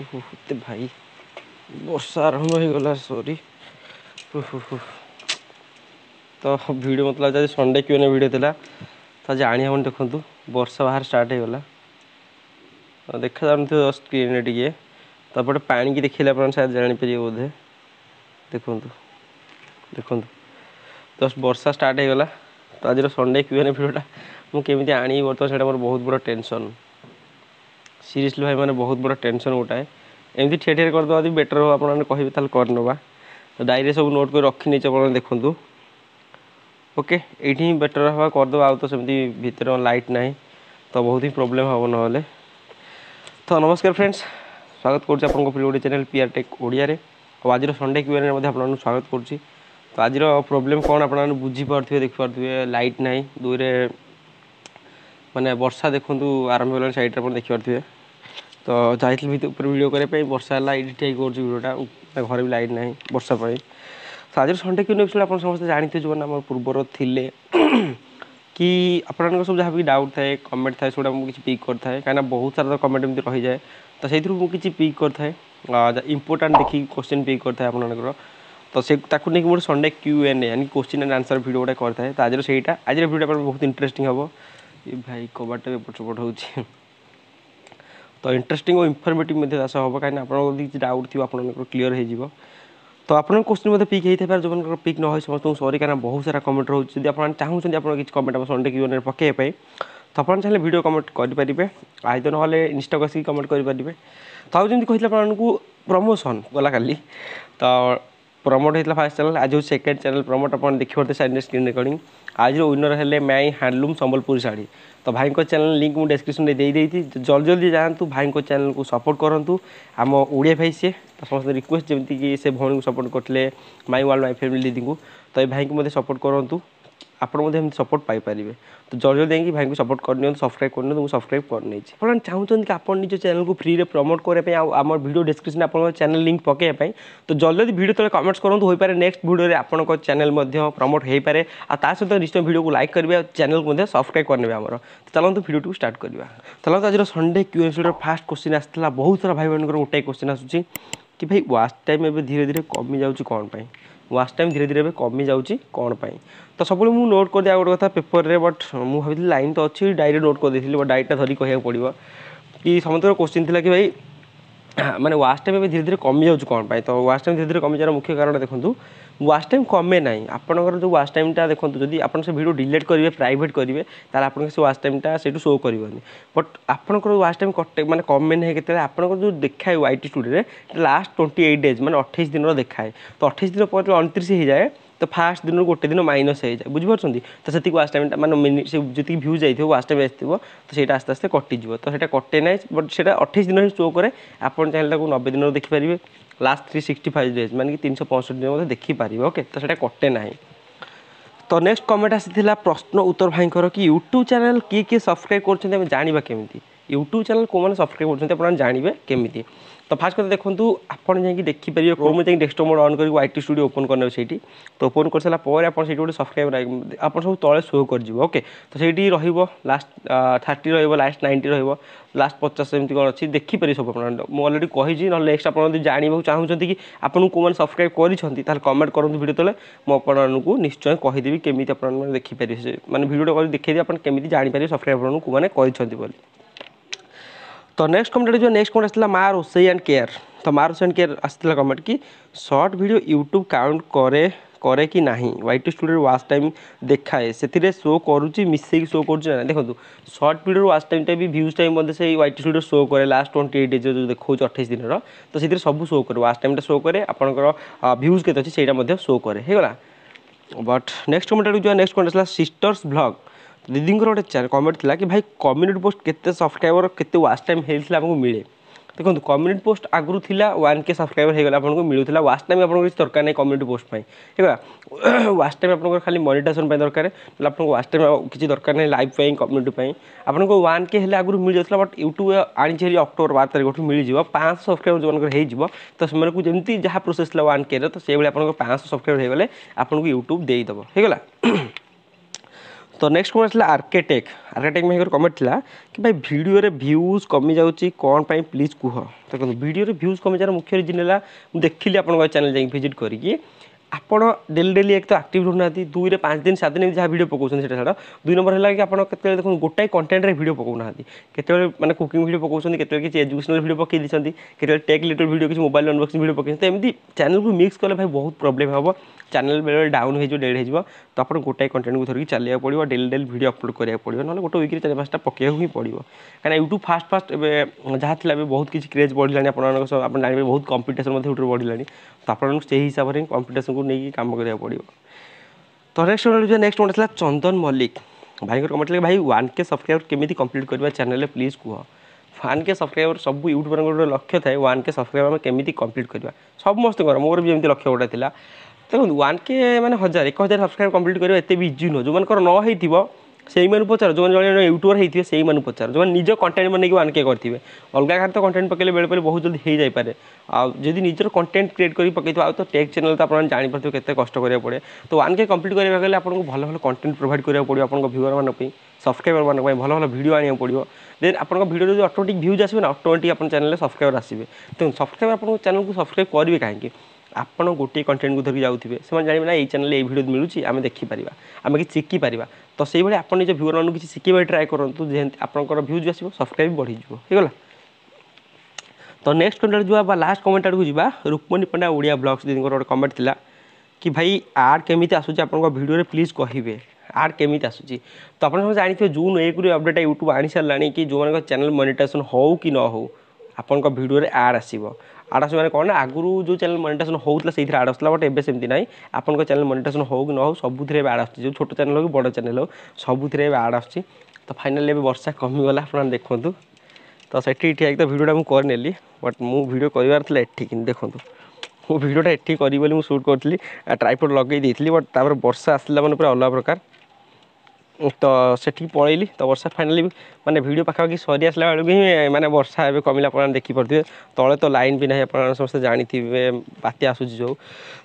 ଓହୋ ଭାଇ ବର୍ଷା ଆରମ୍ଭ ହେଇଗଲା ସରି ତ ଭିଡ଼ିଓ ମୋତେ ଲାଗୁଛି ଆଜି ସଣ୍ଡେ କିଏ ଭିଡ଼ିଓ ଥିଲା ତ ଆଜି ଆଣିହେବନି ଦେଖନ୍ତୁ ବର୍ଷା ବାହାର ଷ୍ଟାର୍ଟ ହେଇଗଲା ଦେଖାଯାଉନଥିବ ସ୍କ୍ରିନ୍ରେ ଟିକେ ତାପଟେ ପାଣିକି ଦେଖିଲେ ଆପଣ ସାୟଦ ଜାଣିପାରିବେ ବୋଧେ ଦେଖନ୍ତୁ ଦେଖନ୍ତୁ ଜଷ୍ଟ ବର୍ଷା ଷ୍ଟାର୍ଟ ହେଇଗଲା ତ ଆଜିର ସଣ୍ଡେ କ୍ୟୁଏନ୍ ଭିଡ଼ିଓଟା ମୁଁ କେମିତି ଆଣିବି ବର୍ତ୍ତମାନ ସେଇଟା ମୋର ବହୁତ ବଡ଼ ଟେନସନ୍ ସିରିୟସଲି ଭାଇମାନେ ବହୁତ ବଡ଼ ଟେନସନ୍ ଗୋଟାଏ ଏମିତି ଠିଆ ଠିଆରେ କରିଦେବା ଯଦି ବେଟର୍ ହେବ ଆପଣମାନେ କହିବେ ତାହେଲେ କରିନେବା ତ ଡାଇରୀରେ ସବୁ ନୋଟ୍ କରି ରଖିନେଇଛି ଆପଣମାନେ ଦେଖନ୍ତୁ ଓକେ ଏଇଠି ହିଁ ବେଟର୍ ହେବା କରିଦେବା ଆଉ ତ ସେମିତି ଭିତରେ ଲାଇଟ୍ ନାହିଁ ତ ବହୁତ ହିଁ ପ୍ରୋବ୍ଲେମ୍ ହେବ ନହେଲେ ତ ନମସ୍କାର ଫ୍ରେଣ୍ଡସ୍ ସ୍ୱାଗତ କରୁଛି ଆପଣଙ୍କ film Odia channel PR tech ଓଡ଼ିଆରେ ଆଉ ଆଜିର ସଣ୍ଡେ କ୍ୟୁଆର୍ରେ ମଧ୍ୟ ଆପଣମାନଙ୍କୁ ସ୍ୱାଗତ କରୁଛି ତ ଆଜିର ପ୍ରୋବ୍ଲେମ୍ କ'ଣ ଆପଣମାନେ ବୁଝିପାରୁଥିବେ ଦେଖିପାରୁଥିବେ ଲାଇଟ୍ ନାହିଁ ଦୁଇରେ ମାନେ ବର୍ଷା ଦେଖନ୍ତୁ ଆରମ୍ଭ ହେଲାଣି ସାଇଡ଼୍ରେ ଆପଣ ଦେଖିପାରୁଥିବେ ତ ଯାଇଥିଲି ଉପରେ ଭିଡ଼ିଓ କରିବା ପାଇଁ ବର୍ଷା ହେଲା ଏଇଠି ଠିଆ ହେଇକି କରୁଛି ଭିଡ଼ିଓଟା ଘରେ ବି ଲାଇଟ୍ ନାହିଁ ବର୍ଷା ପାଇଁ ତ ଆଜିର ସଣ୍ଡେ କ୍ୟୁନ୍ ଏପିସୋଡ଼ ଆପଣ ସମସ୍ତେ ଜାଣିଥିବେ ଯେଉଁମାନେ ଆମର ପୂର୍ବର ଥିଲେ କି ଆପଣଙ୍କର ସବୁ ଯାହାବି ଡାଉଟ୍ ଥାଏ କମେଣ୍ଟ ଥାଏ ସେଗୁଡ଼ା ମୁଁ କିଛି ପିକ୍ କରିଥାଏ କାହିଁକିନା ବହୁତ ସାରା କମେଣ୍ଟ ଏମିତି ରହିଯାଏ ତ ସେଇଥିରୁ ମୁଁ କିଛି ପିକ୍ କରିଥାଏ ଇମ୍ପୋର୍ଟାଣ୍ଟ ଦେଖିକି କୋଶ୍ଚିନ୍ ପିକ୍ କରିଥାଏ ଆପଣମାନଙ୍କର ତ ସେ ତାକୁ ନେଇକି ଗୋଟେ ସଣ୍ଡେ କ୍ୟୁ ଏନ୍ ଏ ଆଣିକି କୋଶ୍ଚିନ୍ ଆଣ୍ଡ ଆନ୍ସର୍ ଭିଡ଼ିଓ ଗୋଟେ କରିଥାଏ ତ ଆଜିର ସେଇଟା ଆଜିର ଭିଡ଼ିଓ ଆପଣଙ୍କୁ ବହୁତ ଇଣ୍ଟରେଷ୍ଟିଂ ହେବ ଏ ଭାଇ କବାଟଟା ଏପଟ ସେପଟ ହେଉଛି ତ ଇଣ୍ଟରେଷ୍ଟିଂ ଓ ଇନଫର୍ମେଟିଭ୍ ମଧ୍ୟ ଚାଷ ହେବ କାହିଁକିନା ଆପଣଙ୍କ ଯଦି କିଛି ଡାଉଟ୍ ଥିବ ଆପଣଙ୍କର କ୍ଲିୟର୍ ହେଇଯିବ ତ ଆପଣଙ୍କ କୋଶ୍ଚିନ୍ ମଧ୍ୟ ପିକ୍ ହେଇଥାଇପାରେ ଯେଉଁମାନଙ୍କର ପିକ୍ ନ ହୋଇ ସମସ୍ତଙ୍କୁ ସରି କାହିଁକିନା ବହୁତ ସାରା କମେଣ୍ଟ ରହୁଛି ଯଦି ଆପଣ ଚାହୁଁଛନ୍ତି ଆପଣ କିଛି କମେଣ୍ଟ ଆମ ସଣ୍ଡେ କ୍ୟୁଏନ୍ରେ ପକାଇବା ପାଇଁ ତ ଆପଣ ଚାହିଁଲେ ଭିଡ଼ିଓ କମେଣ୍ଟ କରିପାରିବେ ଆଇଦ ନହେଲେ ଇନଷ୍ଟାକୁ ଆସିକି କମେଣ୍ଟ କରିପାରିବେ ତ ଆଉ ଯେମିତି କହିଥିଲେ ଆପଣମାନଙ୍କୁ ପ୍ରମୋସନ୍ ଗଲାକାଲି ତ ପ୍ରମୋଟ୍ ହେଇଥିଲା ଫାର୍ଷ୍ଟ ଚ୍ୟାନେଲ୍ ଆଜି ହେଉଛି ସେକେଣ୍ଡ ଚ୍ୟାନେଲ୍ ପ୍ରମୋଟ୍ ଆପଣ ଦେଖିପାରୁଥିବେ ସାଇଡ଼୍ରେ ସ୍କ୍ରିନ୍ ରେକର୍ଡ଼ିଂ ଆଜିର ୱିନର୍ ହେଲେ ମାଇ ହ୍ୟାଣ୍ଡଲୁମ୍ ସମ୍ବଲପୁରୀ ଶାଢ଼ୀ ତ ଭାଇଙ୍କ ଚ୍ୟାନେଲ୍ ଲିଙ୍କ୍ ମୁଁ ଡେସ୍କ୍ରିପ୍ସନ୍ରେ ଦେଇଦେଇଛି ଜଲ୍ଦି ଜଲ୍ଦି ଯାଆନ୍ତୁ ଭାଇଙ୍କ ଚ୍ୟାନେଲ୍କୁ ସପୋର୍ଟ କରନ୍ତୁ ଆମ ଓଡ଼ିଆ ଭାଇ ସିଏ ତ ସମସ୍ତେ ରିକ୍ୱେଷ୍ଟ ଯେମିତିକି ସେ ଭଉଣୀଙ୍କୁ ସପୋର୍ଟ କରିଥିଲେ ମାଇ ୱାର୍ଲଡ଼ ମାଇ ଫ୍ୟାମିଲି ଦିଦିଙ୍କୁ ତ ଏ ଭାଇଙ୍କୁ ମଧ୍ୟ ସପୋର୍ଟ କରନ୍ତୁ ଆପଣ ମଧ୍ୟ ଏମିତି ସପୋର୍ଟ ପାଇପାରିବେ ତ ଜଲ୍ଦି ଯାଇକି ଭାଇଙ୍କୁ ସପୋର୍ଟ କରିନିଅନ୍ତୁ ସବସ୍କ୍ରାଇବ୍ କରିନିଅନ୍ତୁ ମୁଁ ସବସ୍କ୍ରାଇବ୍ କରିନେଇଛି ଆପଣ ଚାହୁଁଛନ୍ତି କି ଆପଣ ନିଜ ଚ୍ୟାନେଲ୍କୁ ଫ୍ରିରେ ପ୍ରମୋଟ୍ କରିବା ପାଇଁ ଆଉ ଆମର ଭିଡ଼ିଓ ଡିସ୍କ୍ରିପ୍ସନ୍ ଆପଣଙ୍କ ଚ୍ୟାନେଲ୍ ଲିଙ୍କ୍ ପକାଇବା ପାଇଁ ତ ଜଲ୍ଦି ଭିଡ଼ିଓ ତଳେ କମେଣ୍ଟସ୍ କରନ୍ତୁ ହୋଇପାରେ ନେକ୍ସଟ ଭିଡ଼ିଓରେ ଆପଣଙ୍କ ଚ୍ୟାନେଲ୍ ମଧ୍ୟ ପ୍ରମୋଟ୍ ହୋଇପାରେ ଆଉ ତା ସହିତ ନିଶ୍ଚୟ ଭିଡ଼ିଓକୁ ଲାଇକ୍ କରିବେ ଆଉ ଚ୍ୟାନେଲ୍କୁ ମଧ୍ୟ ସବସ୍କ୍ରାଇବ୍ କରିନେବେ ଆମର ତ ଚାଲନ୍ତୁ ଭିଡ଼ିଓଟିକୁ ଷ୍ଟାର୍ଟ କରିବା ଚାଲନ୍ତୁ ଆଜିର ସଣ୍ଡେ କ୍ୟୁଏନ୍ସିର ଫାର୍ଷ୍ଟ କୋଶ୍ଚିନ୍ ଆସିଥିଲା ବହୁତ ସାରା ଭାଇମାନଙ୍କର ଗୋଟାଏ କୋଶ୍ଚିନ୍ ଆସୁଛି କି ଭାଇ ୱାଚ୍ ଟାଇମ୍ ଏବେ ଧୀରେ ଧୀରେ କମି ଯାଉଛି କ'ଣ ପାଇଁ ୱାଚ୍ ଟାଇମ୍ ଧୀରେ ଧୀରେ ଏବେ କମି କ'ଣ ପାଇଁ ତ ସବୁବେଳେ ମୁଁ ନୋଟ୍ କରିଦିଏ ଆଉ ଗୋଟେ କଥା ପେପରରେ ବଟ୍ ମୁଁ ଭାବିଥିଲି ଲାଇନ୍ ତ ଅଛି ଡାଇରୀରେ ନୋଟ୍ କରିଦେଇଥିଲି ବଟ୍ ଡାଇରୀଟା ଧରି କହିବାକୁ ପଡ଼ିବ କି ସମସ୍ତଙ୍କର କୋଶ୍ଚିନ୍ ଥିଲା କି ଭାଇ ମାନେ ୱାଚ୍ ଟାଇମ୍ ଏବେ ଧୀରେ ଧୀରେ କମିଯାଉଛି କ'ଣ ପାଇଁ ତ ୱାଚ୍ ଟାଇମ୍ ଧୀରେ ଧୀରେ କମିଯିବାର ମୁଖ୍ୟ କାରଣ ଦେଖନ୍ତୁ ୱାଚ୍ ଟାଇମ୍ କମେ ନାହିଁ ଆପଣଙ୍କର ଯେଉଁ ୱାଚ୍ ଟାଇମ୍ଟା ଦେଖନ୍ତୁ ଯଦି ଆପଣ ସେ ଭିଡ଼ିଓ ଡିଲିଟ୍ କରିବେ ପ୍ରାଇଭେଟ୍ କରିବେ ତାହେଲେ ଆପଣଙ୍କ ସେ ୱାଚ୍ ଟାଇମ୍ଟା ସେଇଠୁ ଶୋ କରିବନି ବଟ୍ ଆପଣଙ୍କର ୱାଚ୍ ଟାଇମ୍ କଟେ ମାନେ କମେ ନାହିଁ କେତେବେଳେ ଆପଣଙ୍କର ଯେଉଁ ଦେଖାଏ ୱାଇ ଟି ଷ୍ଟୁଡ଼ିଓରେ ଲାଷ୍ଟ ଟ୍ୱେଣ୍ଟି ଏଇଟ୍ ଡେଜ୍ ମାନେ ଅଠେଇଶ ଦିନର ଦେଖାଏ ତ ଅଠେଇଶ ଦିନ ପରେ ଅଣତିରିଶ ହେଇଯାଏ ତ ଫାଷ୍ଟ ଦିନରୁ ଗୋଟେ ଦିନ ମାଇନସ୍ ହେଇଯାଏ ବୁଝିପାରୁଛନ୍ତି ତ ସେତିକି ୱାଚ୍ ଟାଇମ୍ ମାନେ ସେ ଯେତିକି ଭ୍ୟୁଜ୍ ଯାଇଥିବ ୱାଚ୍ ଟାଇମ୍ ଆସିଥିବ ତ ସେଇଟା ଆସ୍ତେ ଆସ୍ତେ କଟିଯିବ ତ ସେଇଟା କଟେ ନାହିଁ ବଟ୍ ସେଇଟା ଅଠେଇଶ ଦିନ ହିଁ ଶୋ କରେ ଆପଣ ଚାହିଁଲେ ତାକୁ ନବେ ଦିନରୁ ଦେଖିପାରିବେ last three sixty five days ମାନେ କି ତିନିଶହ ପଞ୍ଚଷଠି ଦିନ ମଧ୍ୟ ଦେଖିପାରିବେ ଓକେ ତ ସେଇଟା କଟେ ନାହିଁ ତ ନେକ୍ସଟ କମେଣ୍ଟ ଆସିଥିଲା ପ୍ରଶ୍ନ ଉତ୍ତର ଭାଇଙ୍କର କି ୟୁଟ୍ୟୁବ୍ ଚ୍ୟାନେଲ୍ କିଏ କିଏ ସବସ୍କ୍ରାଇବ୍ କରୁଛନ୍ତି ଆମେ ଜାଣିବା କେମିତି ୟୁଟ୍ୟୁବ୍ ଚ୍ୟାନେଲ୍ କେଉଁମାନେ ସବସ୍କ୍ରାଇବ୍ କରୁଛନ୍ତି ଆପଣ ଜାଣିବେ କେମିତି ତ ଫାଷ୍ଟ କଥା ଦେଖନ୍ତୁ ଆପଣ ଯାଇକି ଦେଖିପାରିବେ କେଉଁ ଯାଇକି ଡେସ୍କଟପ୍ ମୋଡ଼ ଅନ୍ କରିକି ୱାଇଟି ଷ୍ଟୁଡ଼ିଓ ଓପନ୍ କରିନେବେ ସେଇଠି ତ ଓପନ୍ କରିସାରିଲା ପରେ ଆପଣ ସେଇଠି ଗୋଟେ ସବସ୍କ୍ରାଇବ୍ ଆପଣ ସବୁ ତଳେ ସୋ କରିଯିବ ଓକେ ତ ସେଇଠି ରହିବ ଲାଷ୍ଟ ଥାର୍ଟି ରହିବ ଲାଷ୍ଟ ନାଇଣ୍ଟି ରହିବ ଲାଷ୍ଟ ପଚାଶ ଏମିତି କ'ଣ ଅଛି ଦେଖିପାରିବେ ସବୁ ଆପଣ ମୁଁ ଅଲରେଡ଼ି କହିଛି ନହେଲେ ନେକ୍ସଟ ଆପଣ ଯଦି ଜାଣିବାକୁ ଚାହୁଁଛନ୍ତି କି ଆପଣଙ୍କୁ କେଉଁମାନେ ସବସ୍କ୍ରାଇବ୍ କରିଛନ୍ତି ତାହେଲେ କମେଣ୍ଟ କରନ୍ତୁ ଭିଡ଼ିଓ ତଳେ ମୁଁ ଆପଣମାନଙ୍କୁ ନିଶ୍ଚୟ କହିଦେବି କେମିତି ଆପଣମାନେ ଦେଖିପାରିବେ ମାନେ ଭିଡ଼ିଓଟା କରି ଦେଖେଇଦେବି ଆପଣ କେମିତି ଜାଣିପାରିବେ ସବସ୍କ୍ରାଇବ୍ ଆପଣଙ୍କୁ କେଉଁମାନେ କରିଛନ୍ତି ବୋଲି ତ ନେକ୍ସଟ କମେଣ୍ଟ ଯେଉଁ ନେକ୍ସଟ କମେଣ୍ଟ ଆସିଥିଲା ମା ରୋଷେଇ ଆଣ୍ଡ କେୟାର ତ ମା ରୋଷେଇ ଆଣ୍ଡ କେୟାର ଆସିଥିଲା କମେଣ୍ଟ କି ସର୍ଟ ଭିଡ଼ିଓ ୟୁଟ୍ୟୁବ୍ କାଉଣ୍ଟ କରେ କରେ କି ନାହିଁ ୱାଇଟି ଷ୍ଟୁଡ଼ିଓରେ ୱାଚ୍ ଟାଇମ୍ ଦେଖାଏ ସେଥିରେ ଶୋ କରୁଛି ମିଶେଇକି ଶୋ କରୁଛି ନା ଦେଖନ୍ତୁ ସର୍ଟ ଭିଡ଼ିଓର ୱାଚ୍ ଟାଇମ୍ଟା ବି ଭ୍ୟୁଜ୍ ଟାଇମ୍ ମଧ୍ୟ ସେଇ ୱାଇଟି ଷ୍ଟୁଡ଼ିଓ ଶୋ କରେ ଲାଷ୍ଟ ଟ୍ୱେଣ୍ଟି ଏଇଟ୍ ଡେଜ୍ ଯେଉଁ ଦେଖାଉଛି ଅଠେଇଶ ଦିନର ତ ସେଥିରେ ସବୁ ଶୋ କରେ ୱାଚ୍ ଟାଇମ୍ଟା ଶୋ କରେ ଆପଣଙ୍କର ଭ୍ୟୁଜ୍ କେତେ ଅଛି ସେଇଟା ମଧ୍ୟ ଶୋ କରେ ହେଇଗଲା ବଟ୍ ନେକ୍ସଟ କମେଣ୍ଟ ଆଡ଼କୁ ଯିବା ନେକ୍ସଟ କମେଣ୍ଟ ଆସିଲା ସିଷ୍ଟର୍ସ ଭ୍ଲଗ୍ दीदी गोटे कमेंट था कि भाई कम्युनिटी पोस्ट के सब्सक्राइबर के वाच टाइम होता मिले देखो कम्युनिटी पोस्ट आगू था वन के सब्सक्राइबर होगा आपको मिलूला वाच टाइम आपको किसी दरकार नहीं कम्युनिट पोस्ट ठीक है वाच टाइम आपको खाली मनिटेसन दरकार ना आपको वाच टाइम किसी दरकार नहीं लाइव कम्युनिटी आपको वन के लिए आगू मिल जाता बट यूट्यूब आनी चाहिए अक्टोबर बार तारीख मिली जाव पाँच सब्सक्राइबर जो मैं तो से जमी जहाँ प्रोसेस वन के तो से आप सब्सक्राइबर होगा आपको यूट्यूब देदेव होगा ତ ନେକ୍ସଟ କ'ଣ ଆସିଲା ଆର୍କେଟେକ୍ ଆର୍କେଟେକ୍ ଭାଇଙ୍କର କମେଣ୍ଟ ଥିଲା କି ଭାଇ ଭିଡ଼ିଓରେ ଭ୍ୟୁଜ୍ କମିଯାଉଛି କ'ଣ ପାଇଁ ପ୍ଲିଜ୍ କୁହ ଦେଖନ୍ତୁ ଭିଡ଼ିଓରେ ଭ୍ୟୁଜ୍ କମିଯିବାର ମୁଖ୍ୟ ରିଜିନ୍ ହେଲା ମୁଁ ଦେଖିଲି ଆପଣଙ୍କ ଚ୍ୟାନେଲ୍ ଯାଇକି ଭିଜିଟ୍ କରିକି ଆପଣ ଡେଲି ଡେଲି ଏକ ତ ଆକ୍ଟିଭ୍ ରହୁନାହାନ୍ତି ଦୁଇରେ ପାଞ୍ଚ ଦିନ ସାତ ଦିନ ଯାହା ଭିଡ଼ିଓ ପକାଉଛନ୍ତି ସେଇଟା ଛାଡ଼ ଦୁଇ ନମ୍ବର ହେଲା କି ଆପଣ କେତେବେଳେ ଦେଖନ୍ତୁ ଗୋଟାଏ କଣ୍ଟେଣ୍ଟରେ ଭିଡ଼ିଓ ପକାଉନାହାନ୍ତି କେତେବେଳେ ମାନେ କୁକିଂ ଭିଡ଼ିଓ ପକାଉଛନ୍ତି କେତେବେଳେ କିଛି ଏଜୁକେସନାଲ୍ ଭିଡ଼ିଓ ପକାଇ ଦେଇଛନ୍ତି କେତେବେଳେ ଟେକ୍ ରିଲେଟେଡ୍ ଭିଡ଼ିଓ କିଛି ମୋବାଇଲ୍ ଅନବକ୍ସିଂ ଭିଡ଼ିଓ ପକାଇଛନ୍ତି ଏମିତି ଚ୍ୟାନେଲ୍କୁ ମିକ୍ସ କଲେ ଭାଇ ବହୁତ ପ୍ରୋବ୍ଲେମ୍ ହେବ ଚ୍ୟାନେଲ୍ ବେଳେବେଳେ ଡାଉନ୍ ହେଇଯିବ ଡେଡ୍ ହେଇଯିବ ତ ଆପଣ ଗୋଟାଏ କଣ୍ଟେଣ୍ଟକୁ ଧରିକି ଚାଲିବାକୁ ପଡ଼ିବ ଡେଲି ଡେଲି ଭିଡ଼ିଓ ଅପଲୋଡ଼ କରିବାକୁ ପଡ଼ିବ ନହେଲେ ଗୋଟେ ୱିକ୍ରେ ଚାରି ପାଞ୍ଚଟା ପକାଇବାକୁ ହିଁ ପଡ଼ିବ କାହିଁକିନା ୟୁଟ୍ୟୁବ୍ ଫାଷ୍ଟ ଫାଷ୍ଟ ଏବେ ଯାହା ଥିଲା ଏବେ ବହୁତ କିଛି କ୍ରେଜ୍ ବଢ଼ିଲାଣି ଆପଣମାନଙ୍କ ସହ ଆପଣ ଜାଣିବେ ବହୁତ କମ୍ପିଟିସନ୍ ମଧ୍ୟ ୟୁଟ୍ୟୁବ୍ ବଢ଼ିଲାଣି ତ ଆପଣଙ୍କୁ ସେହି ହିସାବରେ ହିଁ କମ୍ପିଟିସନ୍କୁ ନେଇକି କାମ କରିବାକୁ ପଡ଼ିବ ତ ନେକ୍ସଟ କମେଣ୍ଟ ଯିବା ନେକ୍ସଟ କମେଣ୍ଟ ଥିଲା ଚନ୍ଦନ ମଲ୍ଲିକ ଭାଇଙ୍କର କମେଣ୍ଟ ଥିଲା ଭାଇ ୱାନ୍ କେ ସବସ୍କ୍ରାଇବର କେମିତି କମ୍ପ୍ଲିଟ୍ କରିବା ଚ୍ୟାନେଲରେ ପ୍ଲିଜ୍ କୁହ ୱାନ୍ କେ ସବସ୍କ୍ରାଇବର ସବୁ ୟୁଟ୍ୟୁବରଙ୍କର ଗୋଟେ ଲକ୍ଷ୍ୟ ଥାଏ ୱାନ୍ କେ ସବସ୍କ୍ରାଇବର ଆମେ କେମିତି କମ୍ପ୍ଲିଟ୍ କରିବା ସମସ୍ତଙ୍କର ମୋର ବି ଏମିତି ଲକ୍ଷ୍ୟ ଗୋଟେ ଥିଲା ଦେଖନ୍ତୁ ୱାନ୍ କେ ମାନେ ହଜାର ଏକ ହଜାର ସବସ୍କ୍ରାଇବର କମ୍ପ୍ଲିଟ୍ କରିବା ଏତେ ବି ଇଜି ନୁହଁ ଯେଉଁମାନଙ୍କର ନ ହେଇଥିବ ସେଇମାନଙ୍କୁ ପଚାର ଯେଉଁମାନେ ଜଣେ ଜଣେ ୟୁଟ୍ୟୁବର ହେଇଥିବେ ସେଇମାନଙ୍କୁ ପଚାର ଯେଉଁମାନେ ନିଜ କଣ୍ଟେଣ୍ଟ ବନେଇକି ୱାନ୍ କେ କରିଥିବେ ଅଲଗା କାହାର ତ କଣ୍ଟେଣ୍ଟ ପକେଇଲେ ବେଳେବେଳେ ବହୁତ ଜଲ୍ଦି ହେଇଯାଇପାରେ ଆଉ ଯଦି ନିଜର କଣ୍ଟେଣ୍ଟ କ୍ରିଏଟ୍ କରି ପକେଇଥିବ ଆଉ ତ ଟେକ୍ ଚ୍ୟାନେଲ୍ ତ ଆପଣମାନେ ଜାଣିପାରୁଥିବେ କେତେ କଷ୍ଟ କରିବାକୁ ପଡ଼େ ତ ୱାନ୍ କେ କମ୍ପ୍ଲିଟ୍ କରିବାକୁ ହେଲେ ଆପଣଙ୍କୁ ଭଲ ଭଲ କଣ୍ଟେଣ୍ଟ ପ୍ରୋଭାଇଡ଼ କରିବାକୁ ପଡ଼ିବ ଆପଣଙ୍କ ଭିଉଅରମାନଙ୍କ ପାଇଁ ସବସ୍କ୍ରାଇବରମାନଙ୍କ ପାଇଁ ଭଲ ଭଲ ଭିଡ଼ିଓ ଆଣିବାକୁ ପଡ଼ିବ ଦେନ୍ ଆପଣଙ୍କ ଭିଡ଼ିଓରେ ଯଦି ଅଟୋମେଟିକ୍ ଭ୍ୟୁଜ୍ ଆସିବେ ନା ଅଟୋମେଟିକ୍ ଆପଣ ଚ୍ୟାନେଲ୍ରେ ସବସ୍କ୍ରାଇବର ଆସିବେ ତେଣୁ ସବସ୍କ୍ରାଇବର ଆପଣଙ୍କ ଚ୍ୟାନେଲ୍କୁ ସବସ୍କ୍ରାଇବ କରିବେ କାହିଁକି ଆପଣ ଗୋଟିଏ କଣ୍ଟେଣ୍ଟକୁ ଧରିକି ଯାଉଥିବେ ସେମାନେ ଜାଣିବେ ନା ଏଇ ଚ୍ୟାନେଲ୍ ଏଇ ଭିଡ଼ିଓ ମିଳୁଛି ଆମେ ଦେଖିପାରିବା ଆମେ କିଛି ଶିଖିପାରିବା ତ ସେଇଭଳି ଆପଣ ନିଜ ଭିଉମାନଙ୍କୁ କିଛି ଶିଖିବାକୁ ଟ୍ରାଏ କରନ୍ତୁ ଯେମିତି ଆପଣଙ୍କର ଭ୍ୟୁଜ୍ ଆସିବ ସବସ୍କ୍ରାଇବ୍ ବଢ଼ିଯିବ ହେଇଗଲା ତ ନେକ୍ସଟ କମେଣ୍ଟ ଯିବା ବା ଲାଷ୍ଟ କମେଣ୍ଟ ଆଡ଼କୁ ଯିବା ରୁକ୍ମଣୀ ପଣ୍ଡା ଓଡ଼ିଆ ବ୍ଲଗ୍ସ ଦିଦିଙ୍କର ଗୋଟେ କମେଣ୍ଟ ଥିଲା କି ଭାଇ ଆଡ୍ କେମିତି ଆସୁଛି ଆପଣଙ୍କ ଭିଡ଼ିଓରେ ପ୍ଲିଜ୍ କହିବେ ଆଡ୍ କେମିତି ଆସୁଛି ତ ଆପଣ ସମସ୍ତେ ଜାଣିଥିବେ ଜୁନ୍ ଏକରୁ ଅପଡ଼େଟ୍ ୟୁଟ୍ୟୁବ୍ ଆଣିସାରିଲାଣି କି ଯେଉଁମାନଙ୍କ ଚ୍ୟାନେଲ୍ ମନିଟାଇଜେସନ୍ ହେଉ କି ନ ହେଉ ଆପଣଙ୍କ ଭିଡ଼ିଓରେ ଆଡ୍ ଆସିବ ଆଡ଼ ଆସିବ ମାନେ କ'ଣ ନା ଆଗରୁ ଯେଉଁ ଚ୍ୟାନେଲ୍ ମନିଟାଇଜେସନ୍ ହେଉଥିଲା ସେଇଥିରେ ଆଡ଼ ଆସୁଥିଲା ବଟ୍ ଏବେ ସେମିତି ନାହିଁ ଆପଣଙ୍କ ଚ୍ୟାନେଲ୍ ମନିଟାଇଜେସନ୍ ହେଉ କି ନ ହେଉ ସବୁଥିରେ ଏବେ ଆଡ଼ ଆସୁଛି ଯେଉଁ ଛୋଟ ଚ୍ୟାନେଲ୍ ହେଉ କି ବଡ଼ ଚ୍ୟାନେଲ୍ ହେଉ ସବୁଥିରେ ଏବେ ଆଡ଼ ଆସୁଛି ତ ଫାଇନାଲି ଏବେ ବର୍ଷା କମିଗଲା ଆପଣ ଦେଖନ୍ତୁ ତ ସେଠି ଠିଆ ହେଇକି ତ ଭିଡ଼ିଓଟା ମୁଁ କରିନେଲି ବଟ୍ ମୁଁ ଭିଡ଼ିଓ କରିବାର ଥିଲା ଏଠିକି ଦେଖନ୍ତୁ ମୁଁ ଭିଡ଼ିଓଟା ଏଠି କରିବି ବୋଲି ମୁଁ ସୁଟ୍ କରିଥିଲି ଟ୍ରାଇପୋର୍ଟ ଲଗାଇ ଦେଇଥିଲି ବଟ୍ ତାପରେ ବର୍ଷା ଆସିଲା ମାନେ ପୁରା ଅଲଗା ପ୍ରକାର ତ ସେଠିକି ପଳାଇଲି ତ ବର୍ଷା ଫାଇନାଲି ମାନେ ଭିଡ଼ିଓ ପାଖାପାଖି ସରି ଆସିଲା ବେଳକୁ ହିଁ ମାନେ ବର୍ଷା ଏବେ କମିଲା ଆପଣମାନେ ଦେଖିପାରୁଥିବେ ତଳେ ତ ଲାଇନ୍ ବି ନାହିଁ ଆପଣମାନେ ସମସ୍ତେ ଜାଣିଥିବେ ବାତ୍ୟା ଆସୁଛି ଯେଉଁ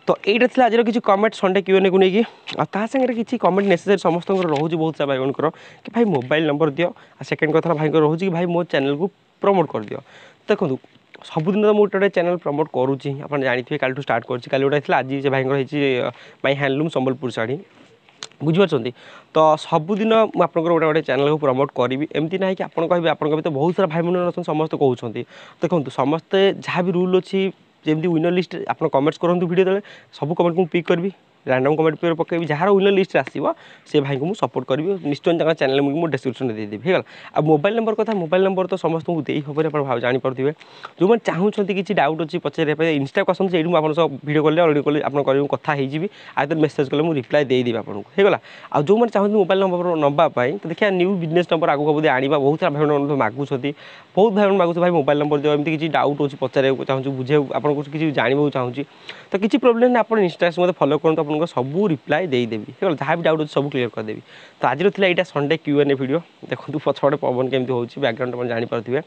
ତ ଏଇଟା ଥିଲା ଆଜିର କିଛି କମେଣ୍ଟ ସଣ୍ଡେ କ୍ୟୁଏନ୍ଏକୁ ନେଇକି ଆଉ ତା ସାଙ୍ଗରେ କିଛି କମେଣ୍ଟ ନେସେସରି ସମସ୍ତଙ୍କର ରହୁଛି ବହୁତ ସାରା ଭାଇମାନଙ୍କର କି ଭାଇ ମୋବାଇଲ୍ ନମ୍ବର ଦିଅ ଆଉ ସେକେଣ୍ଡ କଥା ଭାଇଙ୍କର ରହୁଛି କି ଭାଇ ମୋ ଚ୍ୟାନେଲ୍କୁ ପ୍ରମୋଟ୍ କରିଦିଅ ଦେଖନ୍ତୁ ସବୁଦିନ ତ ମୁଁ ଗୋଟେ ଗୋଟେ ଚ୍ୟାନେଲ୍ ପ୍ରମୋଟ୍ କରୁଛି ଆପଣ ଜାଣିଥିବେ କାଲିଠୁ ଷ୍ଟାର୍ଟ କରୁଛି କାଲି ଗୋଟେ ହେଇଥିଲା ଆଜି ସେ ଭାଇଙ୍କର ହେଇଛି ମାଇ ହ୍ୟାଣ୍ଡଲୁମ୍ ସମ୍ବଲପୁର ଶାଢ଼ୀ ବୁଝିପାରୁଛନ୍ତି ତ ସବୁଦିନ ମୁଁ ଆପଣଙ୍କର ଗୋଟେ ଗୋଟେ ଚ୍ୟାନେଲ୍କୁ ପ୍ରମୋଟ୍ କରିବି ଏମିତି ନାହିଁ କି ଆପଣ କହିବେ ଆପଣଙ୍କ ଭିତରେ ବହୁତ ସାରା ଭାଇ ଭଉଣୀ ଅଛନ୍ତି ସମସ୍ତେ କହୁଛନ୍ତି ଦେଖନ୍ତୁ ସମସ୍ତେ ଯାହା ବି ରୁଲ୍ ଅଛି ଯେମିତି ୱିନର୍ ଲିଷ୍ଟ ଆପଣ କମେଣ୍ଟସ୍ କରନ୍ତୁ ଭିଡ଼ିଓ ତଳେ ସବୁ କମେଣ୍ଟକୁ ମୁଁ ପିକ୍ କରିବି ରାଣ୍ଡମ୍ କମିଟି ପକାଇବି ଯାହାର ୱିନର୍ ଲିଷ୍ଟରେ ଆସିବ ସେ ଭାଇଙ୍କୁ ମୁଁ ସପୋର୍ଟ କରିବି ନିଶ୍ଚୟ ତାଙ୍କ ଚ୍ୟାନେଲ୍ ମୁଁ ଡେସ୍କ୍ରିପସନ୍ରେ ଦେଇଦେବି ହେଇଗଲା ଆଉ ମୋବାଇଲ୍ ନମ୍ବର କଥା ମୋବାଇଲ୍ ନମ୍ବର ତ ସମସ୍ତଙ୍କୁ ଦେଇ ହେବନି ଆପଣ ଭାବ ଜାଣିପାରୁଥିବେ ଯେଉଁମାନେ ଚାହୁଁଛନ୍ତି କିଛି ଡାଉଟ୍ ଅଛି ପଚାରିବା ପାଇଁ ଇନଷ୍ଟାକୁ ଆସନ୍ତୁ ସେଇଠି ମୁଁ ଆପଣଙ୍କ ସହ ଭିଡ଼ିଓ କଲେ ଅଡ଼ିଓ କଲେ ଆପଣ କରିବୁ କଥା ହେଇଯିବି ଆଉ ଆଇଦର ମେସେଜ୍ କଲେ ମୁଁ ରିପ୍ଲାଏ ଦେଇଦେବି ଆପଣଙ୍କୁ ହେଇଗଲା ଆଉ ଯେଉଁମାନେ ଚାହୁଁଛନ୍ତି ମୋବାଇଲ୍ ନମ୍ବର ନେବା ପାଇଁ ତ ଦେଖିବା ନ୍ୟୁ ବିଜନେସ୍ ନମ୍ବର ଆଗକୁ ବୋଧେ ଆଣିବା ବହୁତ ସାରା ଭାଇମାନେ ମାଗୁଛନ୍ତି ବହୁତ ଭାଇମାନେ ମାଗୁଛନ୍ତି ଭାଇ ମୋବାଇଲ୍ ନମ୍ବର ଦିଅ ଏମିତି କିଛି ଡାଉଟ୍ ଅଛି ପଚାରିବାକୁ ଚାହୁଁଛୁ ବୁଝେଇବାକୁ ଆପଣଙ୍କୁ କିଛି ଜାଣିବାକୁ ଚାହୁଁଛି ତ କିଛି ପ୍ରୋବ୍ଲେମ୍ ଆପଣ ଇନଷ୍ଟା ମୋତେ ଫଲୋ କରନ୍ତୁ ଆପଣ সবু রিপ্লাই দেই দেবি যেহা বি ডাউট সব ক্লিয়ার কর দেবি তো আজর থিলা এটা সানডে কিউএ ভিডিও দেখো পছড়া পবন কেমতে হয়ছি ব্যাকগ্রাউন্ড জানি পারতিবে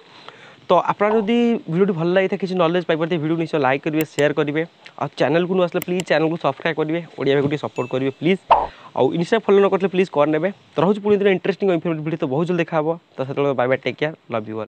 তো আপনা যদি ভিডিও ভাল লাগি থাকে কিছ নলেজ পাই পারতি ভিডিও নিছ লাইক করিবে শেয়ার করিবে আর চ্যানেল কো আসলা প্লিজ চ্যানেল কো সাবস্ক্রাইব করিবে ওডিয়া কো সাপোর্ট করিবে প্লিজ আর ইনস্টা ফলো করতে প্লিজ করনেবে তো রহু পুন ইনট্রেস্টিং ইনফর্মটিভ ভিডিও তো বহুত জল দেখাবো তো settle bye bye take care love you